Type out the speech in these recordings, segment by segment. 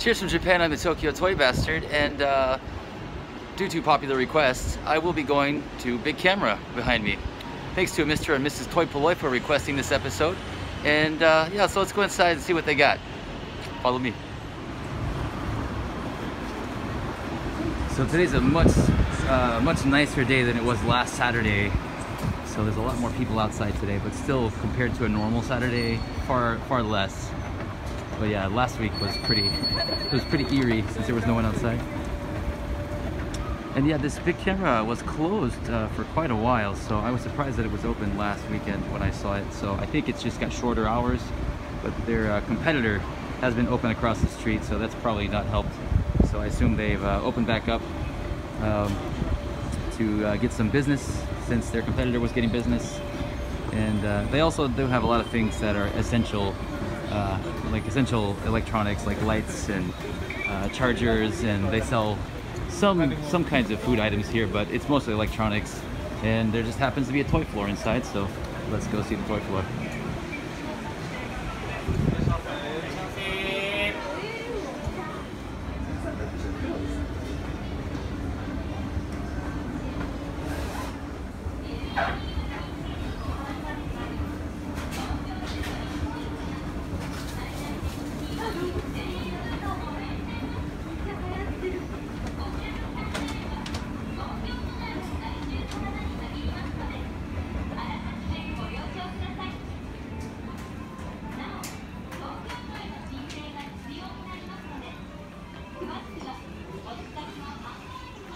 Cheers from Japan, I'm the Tokyo Toy Bastard, and uh, due to popular requests, I will be going to Bic Camera behind me. Thanks to Mr. and Mrs. Toy Poloy for requesting this episode. And uh, yeah, so let's go inside and see what they got. Follow me. So today's a much much nicer day than it was last Saturday. So there's a lot more people outside today, but still compared to a normal Saturday, far, far less. But yeah, last week was pretty, it was pretty eerie since there was no one outside. And yeah, this Bic Camera was closed uh, for quite a while, so I was surprised that it was open last weekend when I saw it. So I think it's just got shorter hours, but their uh, competitor has been open across the street, so that's probably not helped. So I assume they've uh, opened back up um, to uh, get some business since their competitor was getting business. And uh, they also do have a lot of things that are essential uh, like essential electronics like lights and uh, chargers. And they sell some some kinds of food items here but it's mostly electronics. And there just happens to be a toy floor inside so let's go see the toy floor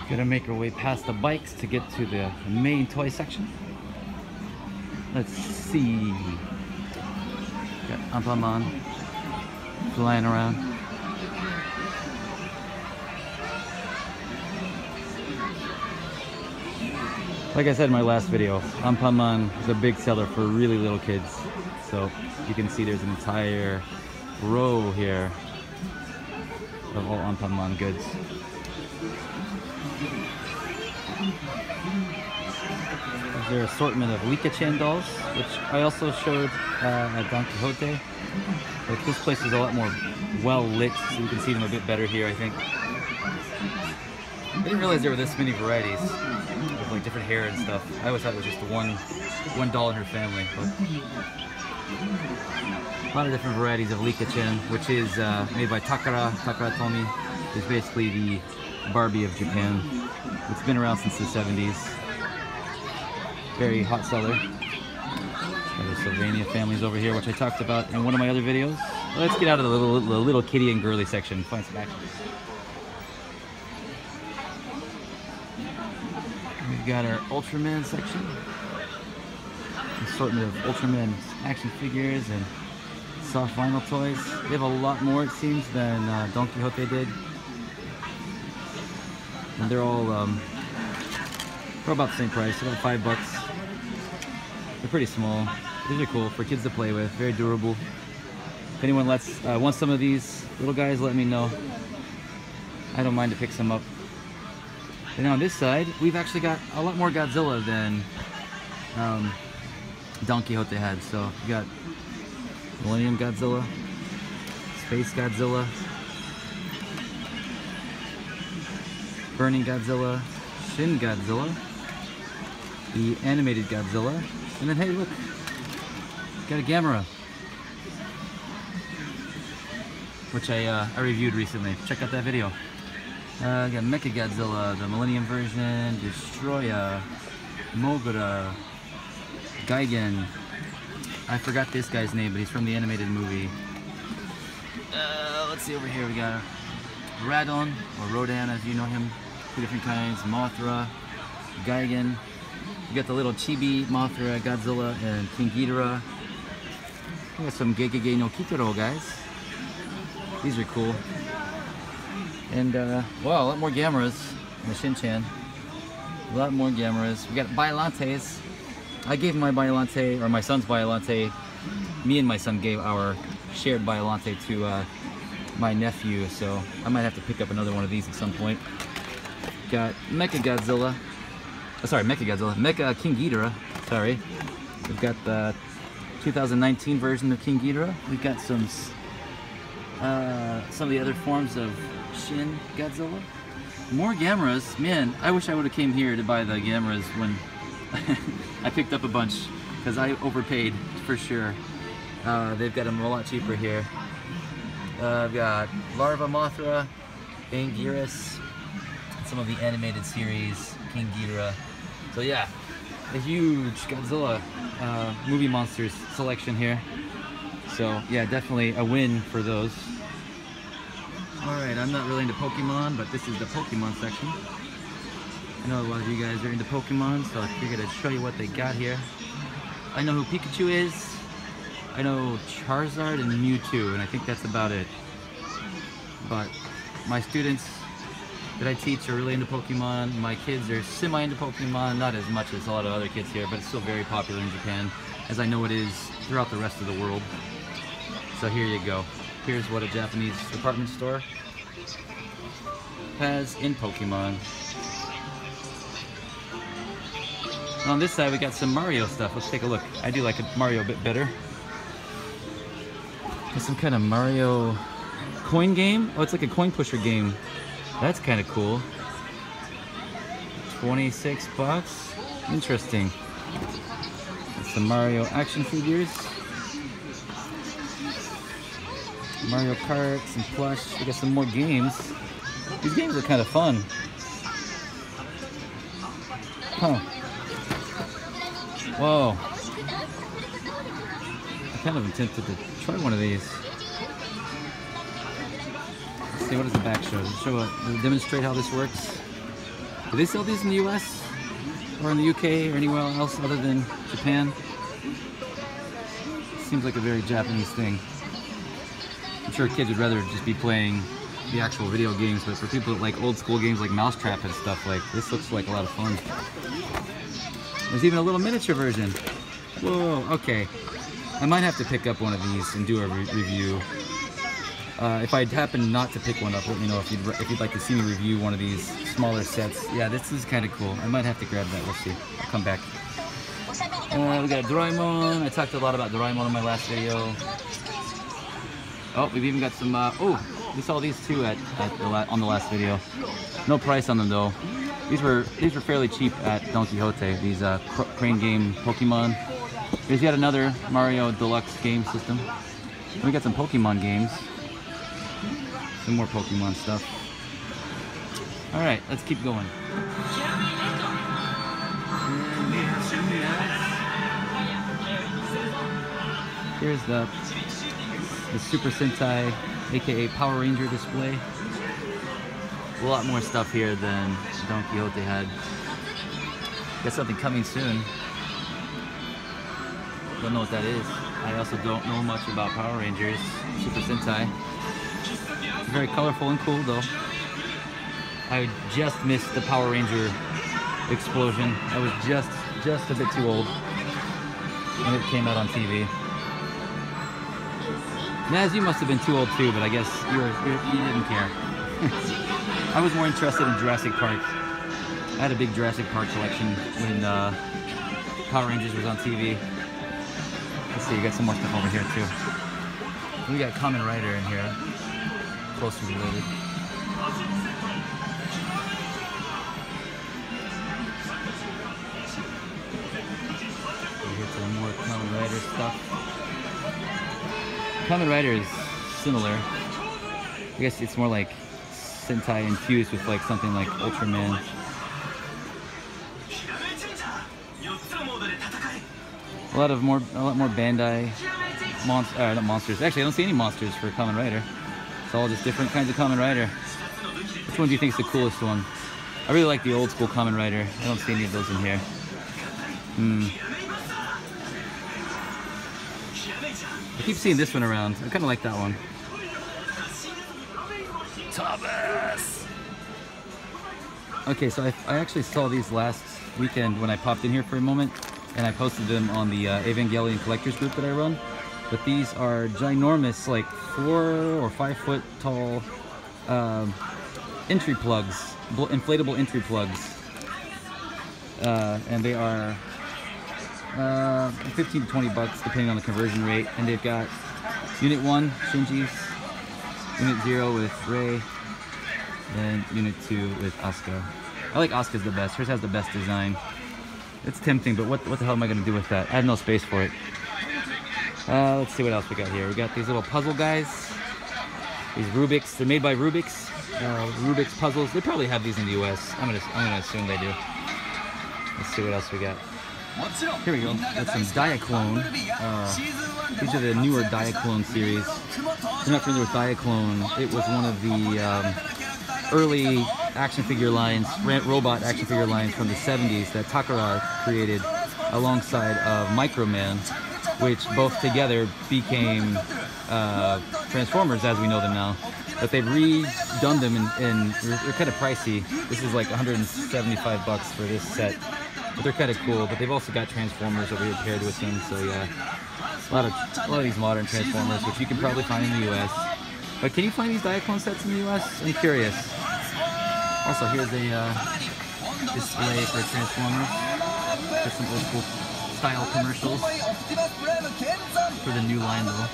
Gonna make our way past the bikes to get to the main toy section. Let's see. Got Anpanman flying around. Like I said in my last video, Anpanman is a big seller for really little kids. So you can see there's an entire row here of all Anpanman goods. Their assortment of Licca-chan dolls, which I also showed uh, at Don Quixote. But this place is a lot more well lit, so you can see them a bit better here, I think. I didn't realize there were this many varieties with like different hair and stuff. I always thought it was just one one doll in her family, but a lot of different varieties of Licca-chan, which is uh, made by Takara. Takara Tomy is basically the Barbie of Japan. It's been around since the 70s. Very hot seller. Got the Sylvanian Families over here, which I talked about in one of my other videos. Let's get out of the little, little kitty and girly section, find some action. We've got our Ultraman section. Assortment of Ultraman action figures and soft vinyl toys. They have a lot more, it seems, than uh, Don Quixote did. And they're all um, for about the same price, about five bucks. They're pretty small. These are cool for kids to play with. Very durable. If anyone lets uh, wants some of these little guys, let me know. I don't mind to pick some up. And on this side, we've actually got a lot more Godzilla than um, Don Quixote had. So we got Millennium Godzilla, Space Godzilla, Burning Godzilla, Shin Godzilla, the animated Godzilla, and then hey look, got a Gamera, which I, uh, I reviewed recently. Check out that video. Uh, got Mecha Godzilla, the Millennium version, Destoroyah, Moguera, Gigan. I forgot this guy's name, but he's from the animated movie. Uh, let's see over here, we got Radon, or Rodan as you know him, two different kinds, Mothra, Gigan. You got the little Chibi, Mothra, Godzilla, and King Ghidorah. We got some Gegege no Kitaro guys. These are cool. And, uh, wow, a lot more Gameras in the Shin-Chan. A lot more Gameras. We got Biollantes. I gave my Biollante, or my son's Biollante, me and my son gave our shared Biollante to uh, my nephew, so I might have to pick up another one of these at some point. got Mecha Godzilla. Oh, sorry, Mecha Godzilla. Mecha King Ghidorah. Sorry. We've got the 2019 version of King Ghidorah. We've got some uh, some of the other forms of Shin Godzilla. More Gameras. Man, I wish I would have came here to buy the Gameras when I picked up a bunch because I overpaid for sure. Uh, they've got them a lot cheaper here. Uh, I've got Larva Mothra, Anguirus, some of the animated series, King Ghidorah. So yeah, a huge Godzilla uh, movie monsters selection here. So yeah, definitely a win for those. Alright, I'm not really into Pokemon, but this is the Pokemon section. I know a lot of you guys are into Pokemon, so I figured I'd show you what they got here. I know who Pikachu is. I know Charizard and Mewtwo, and I think that's about it. But my students that I teach are really into Pokemon. My kids are semi into Pokemon, not as much as a lot of other kids here, but it's still very popular in Japan, as I know it is throughout the rest of the world. So here you go. Here's what a Japanese department store has in Pokemon. On this side, we got some Mario stuff. Let's take a look. I do like a Mario a bit better. Some kind of Mario coin game. Oh, it's like a coin pusher game. That's kind of cool. 26 bucks. Interesting. Some Mario action figures. Mario Kart, some plush. We got some more games. These games are kind of fun. Huh. Whoa. I kind of tempted to try one of these. See, what does the back show? Does it show a, demonstrate how this works? Do they sell these in the US? Or in the UK or anywhere else other than Japan? Seems like a very Japanese thing. I'm sure kids would rather just be playing the actual video games, but for people that like old school games like Mousetrap and stuff, like this looks like a lot of fun. There's even a little miniature version. Whoa, okay. I might have to pick up one of these and do a re review. Uh, if I happen not to pick one up, let me know if you'd, if you'd like to see me review one of these smaller sets. Yeah, this is kind of cool. I might have to grab that. We'll see. I'll come back. Uh, we got Doraemon. I talked a lot about Doraemon in my last video. Oh, we've even got some. Uh, oh, we saw these two at, at the on the last video. No price on them though. These were these were fairly cheap at Don Quixote. These uh, cr crane game Pokemon. Here's yet another Mario Deluxe game system. We got some Pokemon games. Some more Pokemon stuff. All right, let's keep going. Here's the the Super Sentai, aka Power Ranger display. A lot more stuff here than Don Quixote had. Got something coming soon. Don't know what that is. I also don't know much about Power Rangers, Super Sentai. Very colorful and cool though. I just missed the Power Ranger explosion. I was just just a bit too old when it came out on TV. Naz, you must have been too old too, but I guess you, were, you, didn't care. I was more interested in Jurassic Park. I had a big Jurassic Park collection when uh, Power Rangers was on TV. Let's see, you got some more stuff over here too. We got Kamen Rider in here, closely related. We get some more Kamen Rider stuff. Kamen Rider is similar. I guess it's more like Sentai infused with like something like Ultraman. A lot of more, a lot more Bandai monsters, uh, not monsters. Actually, I don't see any monsters for Kamen Rider. All just different kinds of Kamen Rider. Which one do you think is the coolest one? I really like the old school Kamen Rider. I don't see any of those in here. Hmm. I keep seeing this one around. I kind of like that one. Thomas! Okay, so I, I actually saw these last weekend when I popped in here for a moment, and I posted them on the uh, Evangelion collectors group that I run. But these are ginormous, like four or five foot tall um, entry plugs, inflatable entry plugs. Uh, and they are uh, 15 to 20 bucks depending on the conversion rate. And they've got Unit 1, Shinji's, Unit 0 with Rei, and Unit 2 with Asuka. I like Asuka's the best. Hers has the best design. It's tempting, but what, what the hell am I going to do with that? I have no space for it. Uh, let's see what else we got here. We got these little puzzle guys. These Rubik's. They're made by Rubik's. Uh, Rubik's puzzles. They probably have these in the U.S. I'm gonna I'm gonna assume they do. Let's see what else we got. Here we go. Got some Diaclone. Uh, these are the newer Diaclone series. If you're not familiar with Diaclone, it was one of the um, early action figure lines, robot action figure lines from the 70s that Takara created alongside of Microman, which both together became uh, Transformers as we know them now. But they've redone them and, and they're, kind of pricey. This is like 175 bucks for this set. But they're kind of cool. But they've also got Transformers over here paired with them. So yeah, a lot of a lot of these modern Transformers, which you can probably find in the U.S. But can you find these Diaclone sets in the U.S.? I'm curious. Also, here's a uh, display for Transformers. There's some old school style commercials for the new line though.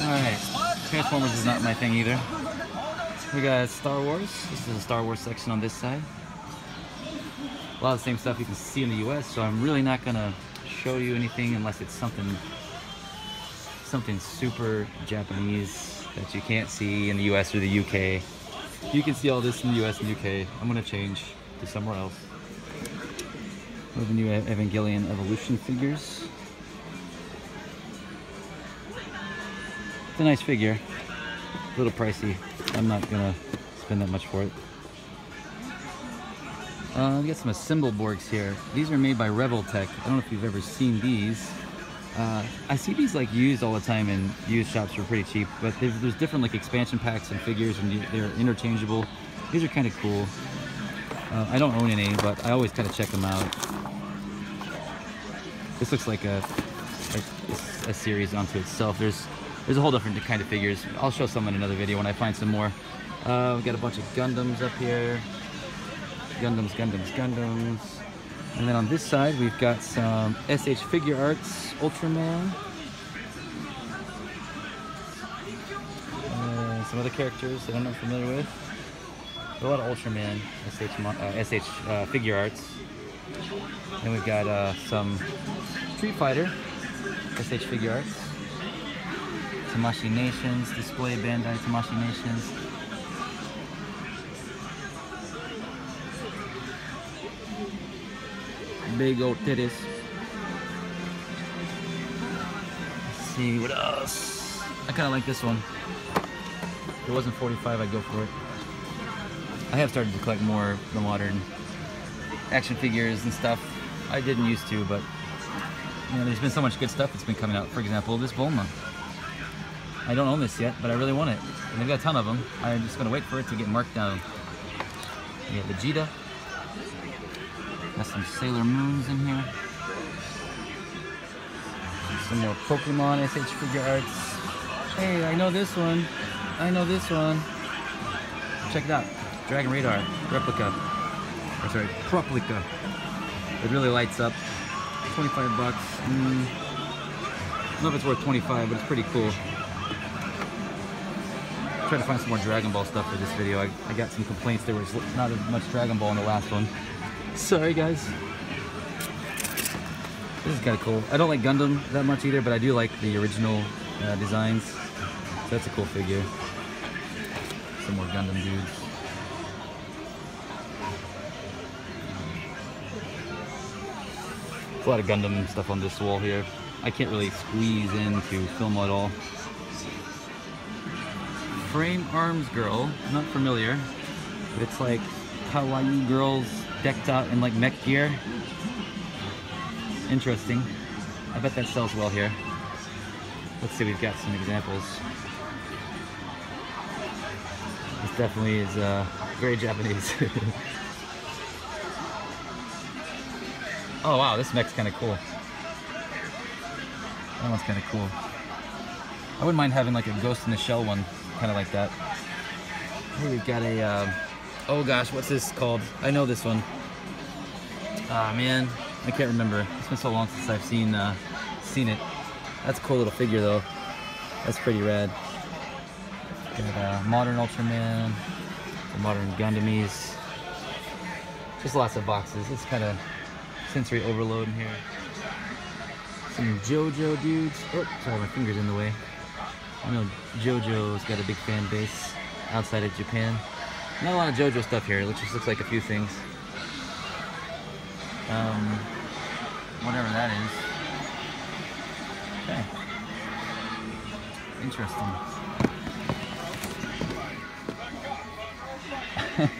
Alright, Transformers is not my thing either. We got Star Wars. This is a Star Wars section on this side. A lot of the same stuff you can see in the US, so I'm really not gonna show you anything unless it's something something super Japanese that you can't see in the US or the UK. You can see all this in the US and UK. I'm gonna change to somewhere else. We have the new Evangelion Evolution figures. It's a nice figure. A little pricey. I'm not gonna spend that much for it. Uh, we got some Assemble Borgs here. These are made by Revoltech. I don't know if you've ever seen these. Uh, I see these like used all the time in used shops for pretty cheap, but there's, there's different like expansion packs and figures and they're interchangeable. These are kind of cool. Uh, I don't own any, but I always kind of check them out. This looks like a, a, a series unto itself. There's there's a whole different kind of figures. I'll show some in another video when I find some more. Uh, we got a bunch of Gundams up here. Gundams, Gundams, Gundams. And then on this side, we've got some SH Figuarts Ultraman. Uh, some other characters that I'm not familiar with. A lot of Ultraman SH, uh, SH uh, Figure Arts. And we've got uh, some Street Fighter SH Figure Arts. Tamashii Nations, Display Bandai Tamashii Nations. Big old titties. Let's see what else. I kind of like this one. If it wasn't 45, I'd go for it. I have started to collect more the modern action figures and stuff. I didn't used to, but there's been so much good stuff that's been coming out. For example, this Bulma. I don't own this yet, but I really want it. And they've got a ton of them. I'm just gonna wait for it to get marked down. We got Vegeta. Got some Sailor Moons in here. Some more Pokemon SH Figuarts. Hey, I know this one. I know this one. Check it out. Dragon Radar replica. Or sorry, Proplica. It really lights up. 25 bucks. Mm, I don't know if it's worth 25, but it's pretty cool. Try to find some more Dragon Ball stuff for this video. I, I got some complaints there was not as much Dragon Ball in the last one. Sorry guys. This is kind of cool. I don't like Gundam that much either, but I do like the original uh, designs. So that's a cool figure. Some more Gundam dudes. There's a lot of Gundam stuff on this wall here. I can't really squeeze in to film at all. Frame Arms Girl, not familiar, but it's like kawaii girls decked out in like mech gear. Interesting. I bet that sells well here. Let's see, we've got some examples. This definitely is uh, very Japanese. oh wow, this mech's kind of cool. That one's kind of cool. I wouldn't mind having like a Ghost in the Shell one, kind of like that. Here we got a, um, oh gosh, what's this called? I know this one. Ah man, I can't remember. It's been so long since I've seen uh, seen it. That's a cool little figure though. That's pretty rad. Got uh, modern Ultraman, the modern Gundamese. Just lots of boxes. It's kind of sensory overload in here. Some JoJo dudes. Oh, sorry, my finger's in the way. I know JoJo's got a big fan base outside of Japan. Not a lot of JoJo stuff here. It just looks like a few things. Um, whatever that is. Okay. Interesting.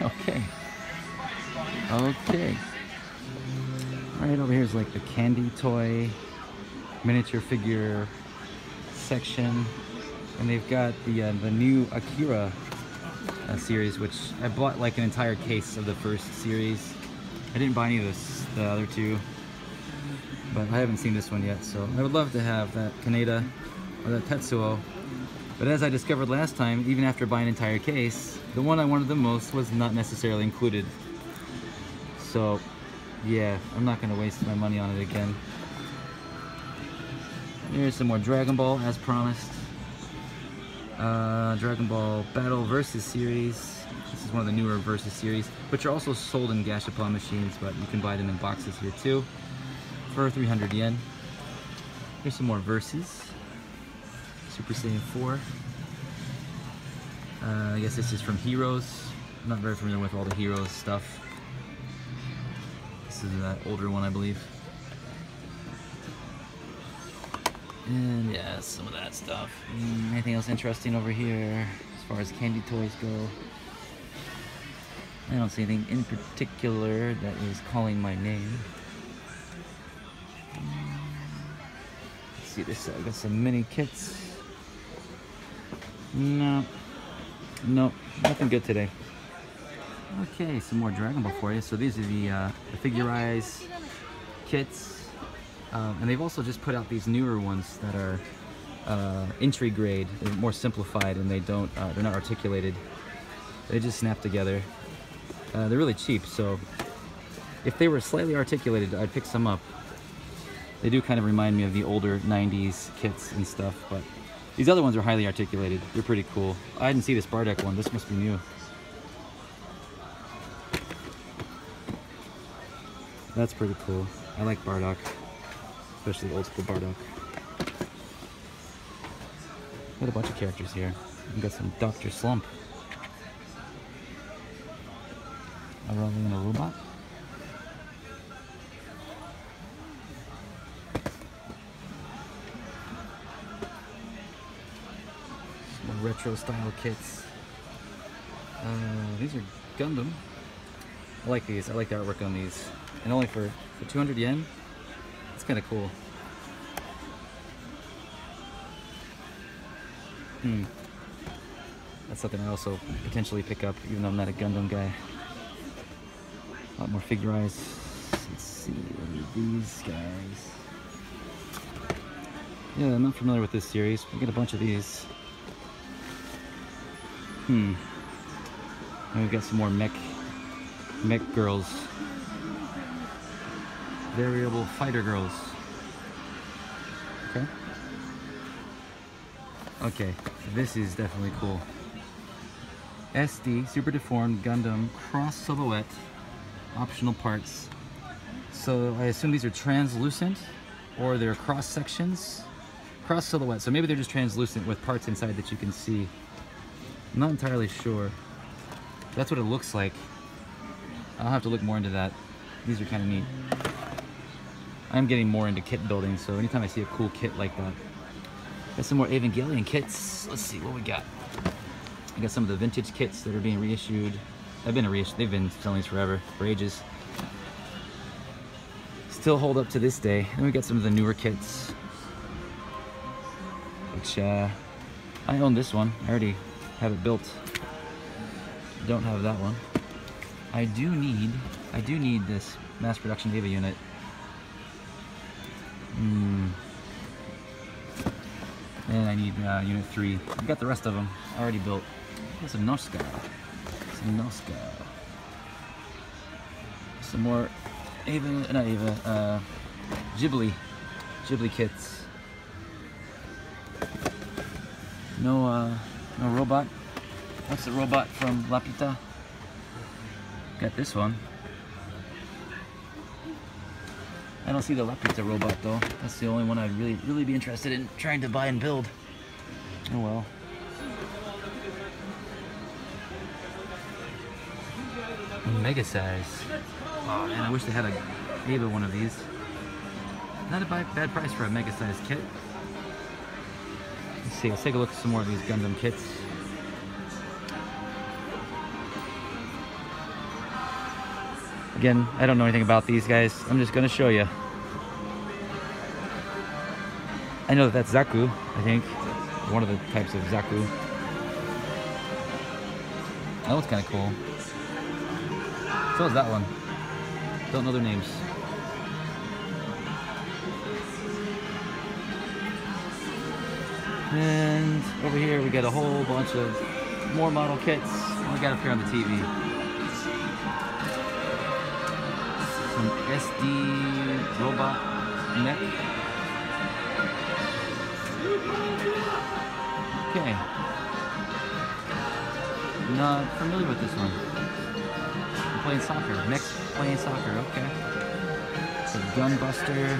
okay. Okay. Right over here is like the candy toy miniature figure section. And they've got the uh, the new Akira uh, series which I bought like an entire case of the first series. I didn't buy any of this the other two but I haven't seen this one yet so I would love to have that Kaneda or that Tetsuo. But as I discovered last time even after buying an entire case the one I wanted the most was not necessarily included. So yeah I'm not gonna waste my money on it again Here's some more Dragon Ball, as promised. Uh, Dragon Ball Battle Versus series. This is one of the newer Versus series, which are also sold in Gashapon machines, but you can buy them in boxes here too for 300 yen. Here's some more Versus. Super Saiyan 4. Uh, I guess this is from Heroes. I'm not very familiar with all the Heroes stuff. This is that older one, I believe. And yeah, some of that stuff. Mm, anything else interesting over here as far as candy toys go? I don't see anything in particular that is calling my name. Let's see this I Got some mini kits. No. No, nothing good today. Okay, some more Dragon Ball for you. So these are the, uh, the figurized kits. Um, and they've also just put out these newer ones that are uh, entry grade, they're more simplified, and they don't, uh, they're not articulated. They just snap together. Uh, they're really cheap, so if they were slightly articulated, I'd pick some up. They do kind of remind me of the older 90s kits and stuff, but these other ones are highly articulated. They're pretty cool. I didn't see this Bardock one. This must be new. That's pretty cool. I like Bardock especially old school Bardock. Got a bunch of characters here. We got some Dr. Slump. A rolling a robot. Some retro style kits. Uh, these are Gundam. I like these. I like the artwork on these. And only for, for 200 yen, it's kind of cool. Hmm. That's something I also potentially pick up, even though I'm not a Gundam guy. A lot more Figure-rise. Let's see, these guys. Yeah, I'm not familiar with this series. We get a bunch of these. Hmm. And we've got some more mech, mech girls variable fighter girls. Okay. Okay, this is definitely cool. SD, Super Deformed Gundam Cross Silhouette, optional parts. So I assume these are translucent or they're cross sections. Cross silhouette, so maybe they're just translucent with parts inside that you can see. I'm not entirely sure. That's what it looks like. I'll have to look more into that. These are kind of neat. I'm getting more into kit building, so anytime I see a cool kit like that. Got some more Evangelion kits. Let's see what we got. I got some of the vintage kits that are being reissued. They've been reissued. They've been selling these forever, for ages. Still hold up to this day. Then we got some of the newer kits, which uh, I own this one. I already have it built. Don't have that one. I do need, I do need this mass production Eva unit Mm. And I need uh, unit 3. I've got the rest of them already built. There's a Noshka. Noska. Some more Eva, not Eva, uh, Ghibli, Ghibli kits. No, uh, no robot. What's the robot from Laputa? Got this one. I don't see the Laputa robot though. That's the only one I'd really, really be interested in trying to buy and build. Oh well. Mega size. Oh man, I wish they had a Eva one of these. Not a bad price for a mega size kit. Let's see, let's take a look at some more of these Gundam kits. Again, I don't know anything about these guys. I'm just gonna show you. I know that that's Zaku, I think. One of the types of Zaku. That looks kind of cool. So is that one. Don't know their names. And over here we got a whole bunch of more model kits. We got up here on the TV. Some SD robot mech. Okay. Not familiar with this one. I'm playing soccer. Mech playing soccer, okay. It's a Gunbuster.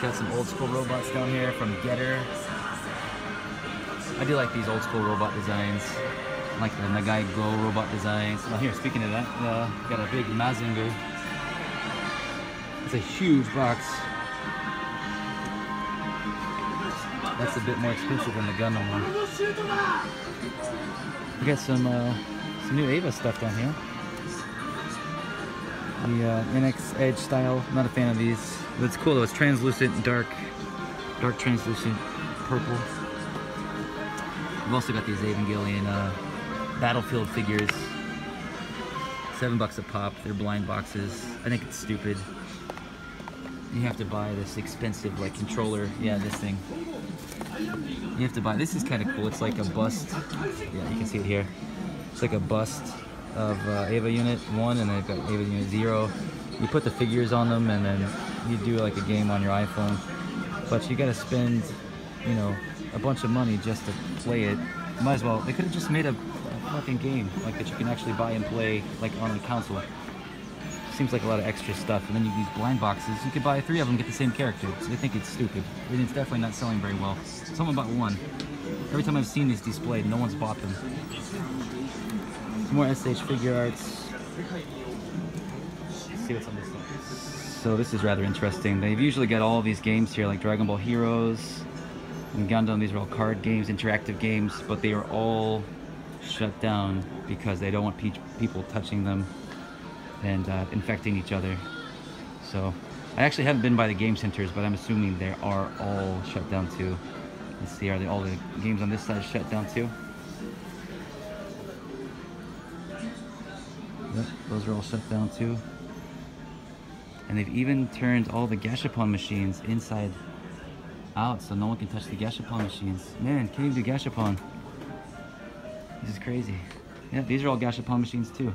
Got some old school robots down here from Getter. I do like these old school robot designs. Like the Nagai Go robot designs. Well, here, speaking of that, uh, got a big Mazinger. It's a huge box. That's a bit more expensive than the Gundam one. We got some uh, some new Eva stuff down here. The uh, NX Edge style. Not a fan of these. But it's cool though. It's translucent, dark, dark translucent purple. We've also got these Evangelion uh, Battlefield figures. Seven bucks a pop. They're blind boxes. I think it's stupid. You have to buy this expensive like controller. Yeah, this thing. You have to buy. This is kind of cool. It's like a bust. Yeah, you can see it here. It's like a bust of uh, Eva Unit 1 and then I've got Eva Unit 0. You put the figures on them and then you do like a game on your iPhone. But you gotta spend, you know, a bunch of money just to play it. Might as well, they could have just made a fucking game like that you can actually buy and play like on a console. Seems like a lot of extra stuff. And then you these blind boxes, you could buy three of them get the same character. So they think it's stupid. And it's definitely not selling very well. Someone bought one. Every time I've seen these displayed, no one's bought them. Some more SH Figuarts. Let's see what's on this. So this is rather interesting. They've usually got all these games here, like Dragon Ball Heroes and Gundam. These are all card games, interactive games, but they are all shut down because they don't want pe people touching them and uh, infecting each other. So I actually haven't been by the game centers, but I'm assuming they are all shut down too. Let's see, are they all the games on this side shut down too? Yep, those are all shut down too. And they've even turned all the Gashapon machines inside out so no one can touch the Gashapon machines. Man, can't even do Gashapon. This is crazy. Yeah, these are all Gashapon machines too.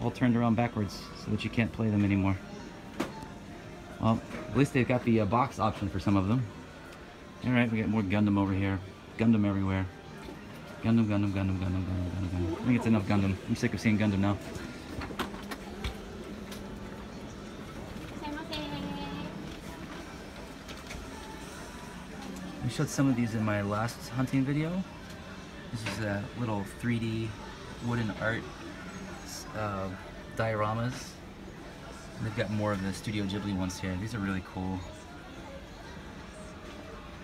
All turned around backwards so that you can't play them anymore. Well, at least they've got the uh, box option for some of them. Alright, we got more Gundam over here. Gundam everywhere. Gundam, Gundam, Gundam, Gundam, Gundam, Gundam, Gundam. I think it's enough Gundam. I'm sick of seeing Gundam now. I showed some of these in my last hunting video. This is a little 3D wooden art uh, dioramas. And they've got more of the Studio Ghibli ones here. These are really cool.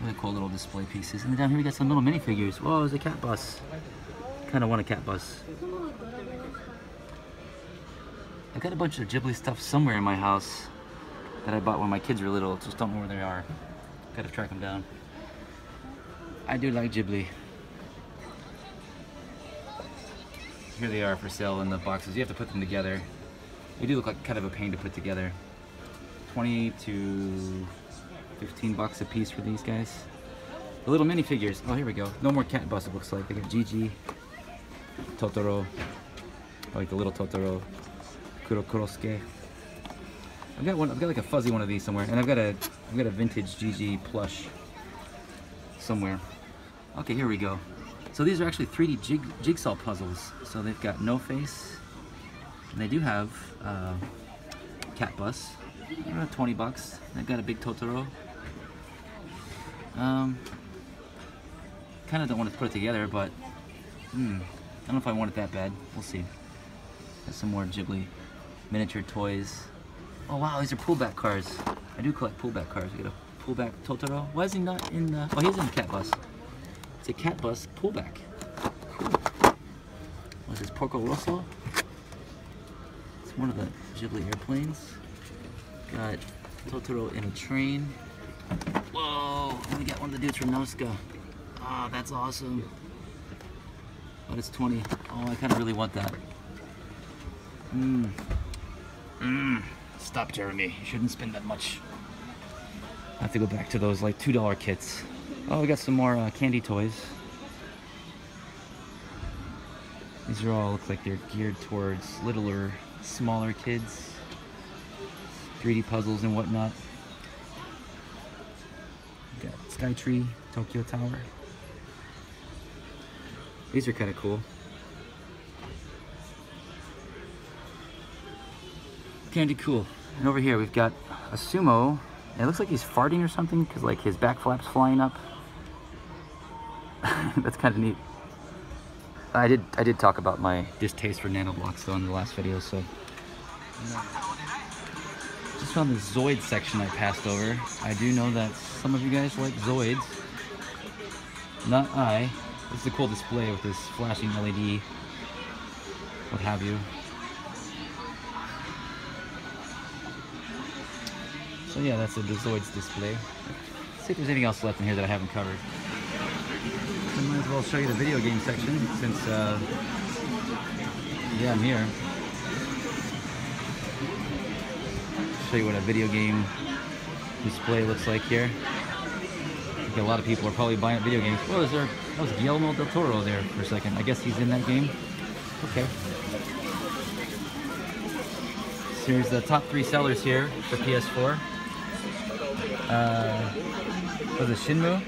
Really cool little display pieces. And then down here we got some little minifigures. Whoa, there's a cat bus. Kind of want a cat bus. I got a bunch of Ghibli stuff somewhere in my house that I bought when my kids were little. Just don't know where they are. Gotta track them down. I do like Ghibli. Here they are for sale in the boxes. You have to put them together. They do look like kind of a pain to put together. 20 to 15 bucks a piece for these guys. The little minifigures. Oh, here we go. No more cat bus, it looks like. They got Jiji, Totoro. I like the little Totoro. Kuro Kurosuke. I've got one. I've got like a fuzzy one of these somewhere, and I've got a I've got a vintage Jiji plush somewhere. Okay, here we go. So these are actually 3D jig, jigsaw puzzles. So they've got no face, and they do have uh, cat bus. Uh, 20 bucks. They've got a big Totoro. Um, kind of don't want to put it together, but hmm, I don't know if I want it that bad. We'll see. Got some more Ghibli miniature toys. Oh wow, these are pullback cars. I do collect pullback cars. We got a pullback Totoro. Why is he not in the... Oh, he's in the cat bus. It's a cat bus pullback. Cool. This, Porco Rosso? It's one of the Ghibli airplanes. Got Totoro in a train. Whoa, and we got one of the dudes from Nausicaa. Oh, that's awesome. But it's 20. Oh, I kind of really want that. Mmm. Mmm. Stop, Jeremy. You shouldn't spend that much. I have to go back to those like $2 kits. Oh, we got some more uh, candy toys. These are all look like they're geared towards littler, smaller kids. 3D puzzles and whatnot. We got Skytree, Tokyo Tower. These are kind of cool. Candy cool. And over here we've got a sumo. It looks like he's farting or something because like his back flap's flying up. That's kind of neat. I did I did talk about my distaste for nanoblocks though in the last video, so. Just found the Zoid section I passed over. I do know that some of you guys like Zoids. Not I. This is a cool display with this flashing LED, what have you. So yeah, that's a Zoids display. Let's see if there's anything else left in here that I haven't covered. I might as well show you the video game section since, uh, yeah, I'm here. Show you what a video game display looks like here. A lot of people are probably buying video games. Well, is there? That was Guillermo del Toro there for a second. I guess he's in that game. Okay. So here's the top three sellers here for PS4. Uh, was it Shenmue?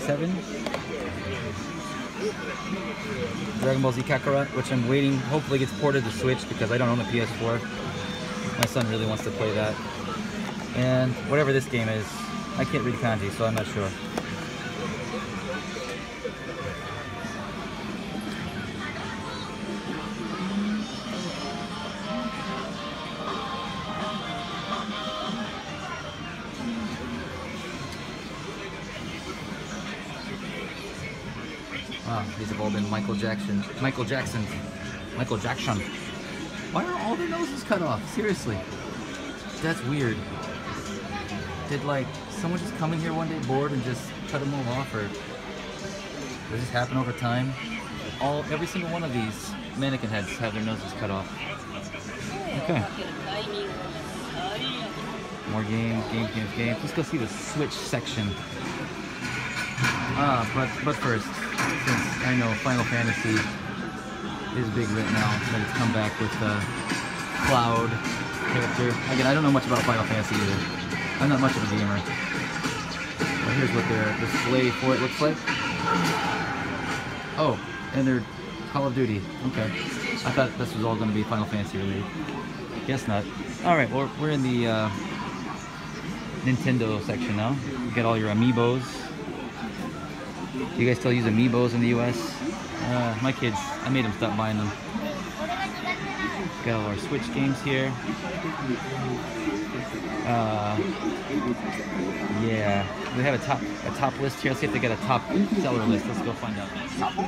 Seven. Dragon Ball Z Kakarot, which I'm waiting, hopefully gets ported to Switch because I don't own a PS4. My son really wants to play that. And whatever this game is, I can't read kanji, so I'm not sure. Wow, these have all been Michael Jackson. Michael Jackson. Michael Jackson. Why are all their noses cut off? Seriously. That's weird. Did like someone just come in here one day bored and just cut them all off or does this happen over time? All every single one of these mannequin heads have their noses cut off. Okay. More games, games, games, games. Let's go see the Switch section. Ah, but but first, since I know Final Fantasy is big right now, that it's come back with the Cloud character. Again, I don't know much about Final Fantasy either. I'm not much of a gamer. But here's what their display for it looks like. Oh, and they're Call of Duty. Okay. I thought this was all going to be Final Fantasy related. Guess not. Alright, well, we're in the uh, Nintendo section now. You got all your amiibos. Do you guys still use amiibos in the US? Uh, my kids, I made them stop buying them. Got all our Switch games here. Uh, yeah, we have a top a top list here. Let's see if they got a top seller list. Let's go find out.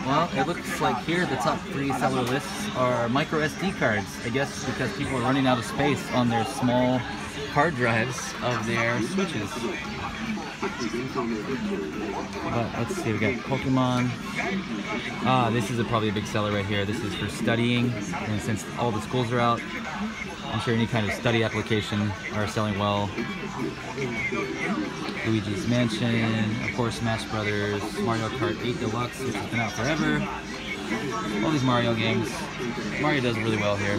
Well, it looks like here the top three seller lists are micro SD cards. I guess because people are running out of space on their small hard drives of their Switches. But let's see, we got Pokemon. Ah, this is a, probably a big seller right here. This is for studying, and since all the schools are out, I'm sure any kind of study application are selling well. Luigi's Mansion, of course Smash Brothers, Mario Kart 8 Deluxe, which has been out forever. All these Mario games. Mario does really well here.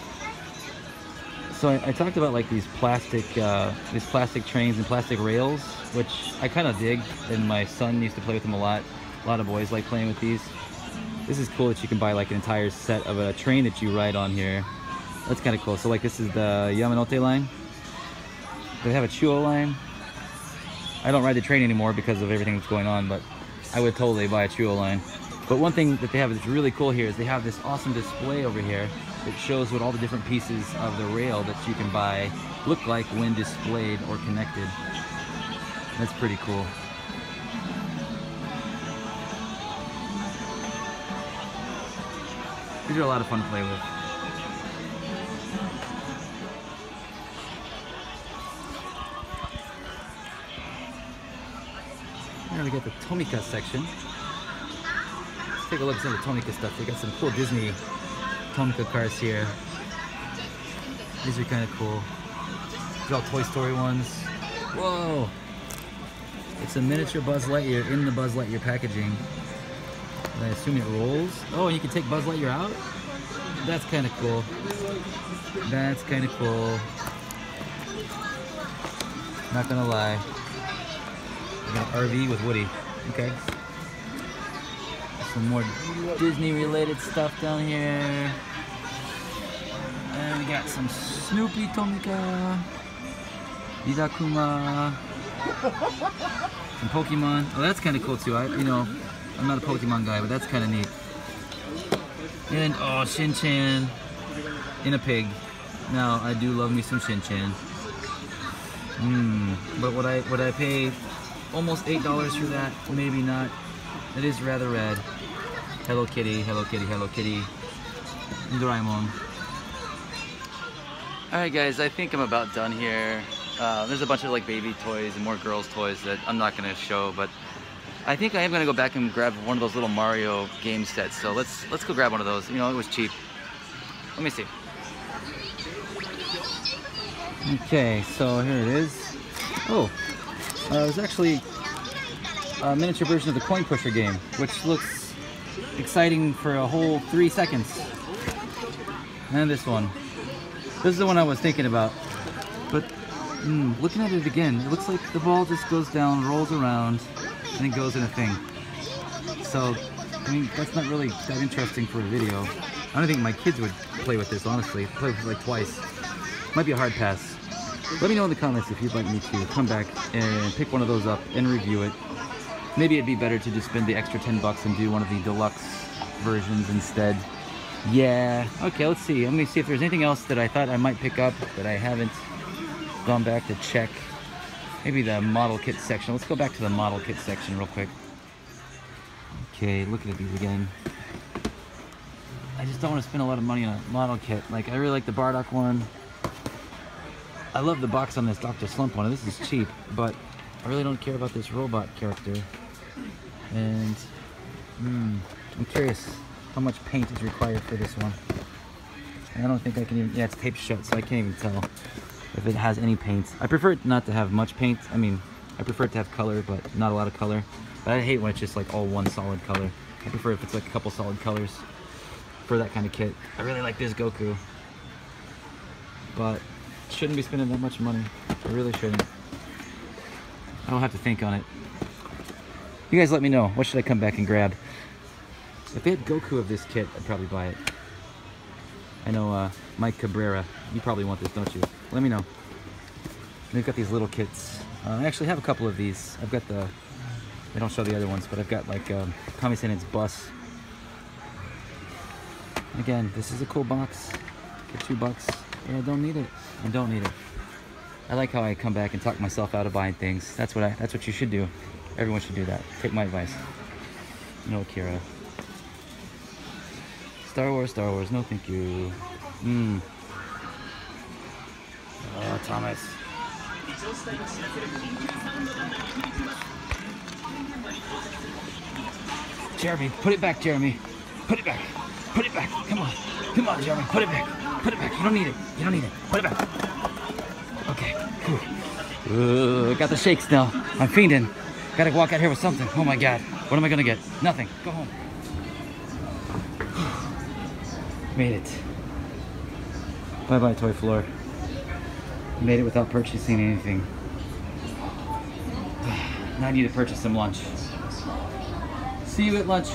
So I, I talked about like these plastic, uh, these plastic trains and plastic rails, which I kind of dig, and my son used to play with them a lot. A lot of boys like playing with these. This is cool that you can buy like an entire set of a train that you ride on here. That's kind of cool. So like this is the Yamanote line. They have a Chuo line. I don't ride the train anymore because of everything that's going on, but I would totally buy a Chuo line. But one thing that they have that's really cool here is they have this awesome display over here that shows what all the different pieces of the rail that you can buy look like when displayed or connected. That's pretty cool. These are a lot of fun to play with. Now we got the Tomica section. Let's take a look at some of the Tomica stuff. They got some cool Disney Tomica cars here. These are kind of cool. These are all Toy Story ones. Whoa! It's a miniature Buzz Lightyear in the Buzz Lightyear packaging. I assume it rolls. Oh, you can take Buzz Lightyear out? That's kind of cool. That's kind of cool. Not gonna lie. We got RV with Woody. Okay. Some more Disney related stuff down here. And we got some Snoopy Tomica. Rilakkuma. Some Pokemon. Oh, that's kind of cool too. I, you know, I'm not a Pokemon guy, but that's kind of neat. And oh, Shin Chan in a pig. Now I do love me some Shin Chan. Hmm. But would I would I pay almost eight dollars for that? Maybe not. It is rather red. Hello Kitty, Hello Kitty, Hello Kitty. Doraemon. Alright guys, I think I'm about done here. Uh, there's a bunch of like baby toys and more girls toys that I'm not gonna show, but I think I am gonna go back and grab one of those little Mario game sets. So let's let's go grab one of those. You know, it was cheap. Let me see. Okay, so here it is. Oh, uh, it was actually a miniature version of the coin pusher game, which looks exciting for a whole three seconds. And this one. This is the one I was thinking about. But mm, looking at it again, it looks like the ball just goes down, rolls around, and it goes in a thing. So, I mean, that's not really that interesting for a video. I don't think my kids would play with this, honestly. Play with it like twice. Might be a hard pass. Let me know in the comments if you'd like me to come back and pick one of those up and review it. Maybe it'd be better to just spend the extra 10 bucks and do one of the deluxe versions instead. Yeah, okay, let's see. Let me see if there's anything else that I thought I might pick up that I haven't gone back to check. Maybe the model kit section. Let's go back to the model kit section real quick. Okay, looking at these again. I just don't want to spend a lot of money on a model kit. Like, I really like the Bardock one. I love the box on this Dr. Slump one. This is cheap, but I really don't care about this robot character. And, hmm, I'm curious how much paint is required for this one. And I don't think I can even, yeah, it's taped shut, so I can't even tell if it has any paint. I prefer it not to have much paint. I mean, I prefer it to have color, but not a lot of color. But I hate when it's just like all one solid color. I prefer if it's like a couple solid colors for that kind of kit. I really like this Goku. But shouldn't be spending that much money. I really shouldn't. I don't have to think on it. You guys let me know. What should I come back and grab? If they had Goku of this kit, I'd probably buy it. I know uh, Mike Cabrera. You probably want this, don't you? Let me know. They've got these little kits. Uh, I actually have a couple of these. I've got the They don't show the other ones, but I've got like um, Kame Sennin's bus. Again, this is a cool box for two bucks, but I don't need it. I don't need it. I like how I come back and talk myself out of buying things. That's what I. That's what you should do. Everyone should do that. Take my advice. No, Akira. Star Wars, Star Wars. No, thank you. Mmm. Oh, Thomas. Jeremy, put it back, Jeremy. Put it back. Put it back. Come on. Come on, Jeremy. Put it back. Put it back. You don't need it. You don't need it. Put it back. Okay. Uh, got the shakes now. I'm fiending. Gotta walk out here with something. Oh my god. What am I gonna get? Nothing. Go home. Made it. Bye bye, toy floor. Made it without purchasing anything. Now I need to purchase some lunch. See you at lunch.